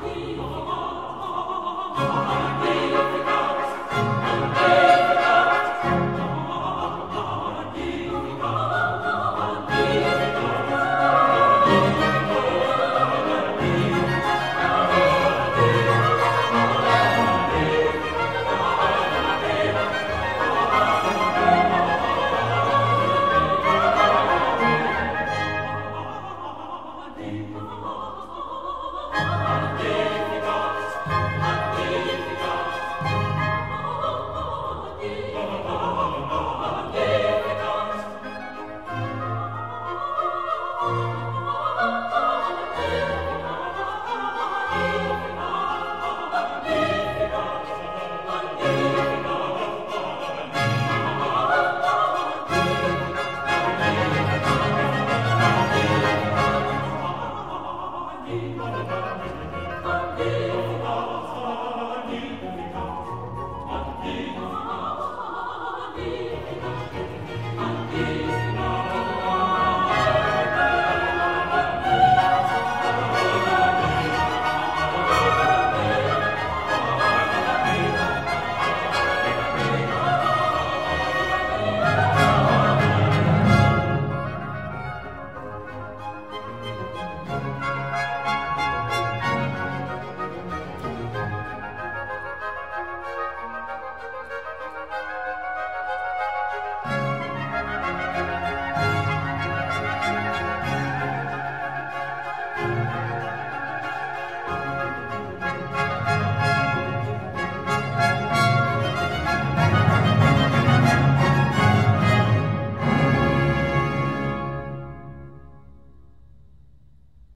I'll